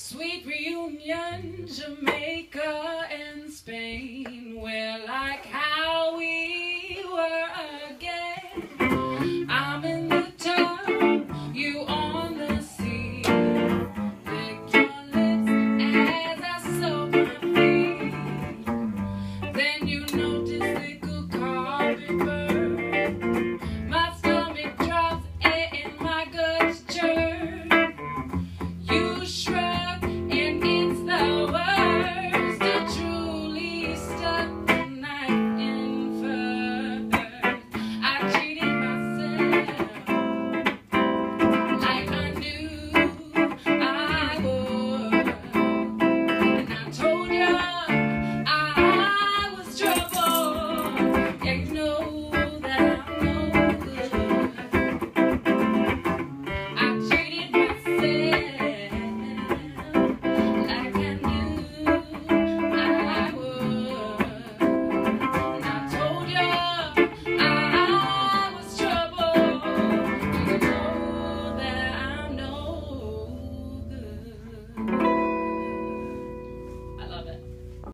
Sweet reunion, Jamaica and Spain. We're like how we were again. I'm in the tub, you on the sea. Lick your lips as I soak my feet. Then you notice the good coffee bird. My stomach drops and my guts churn. You shrug.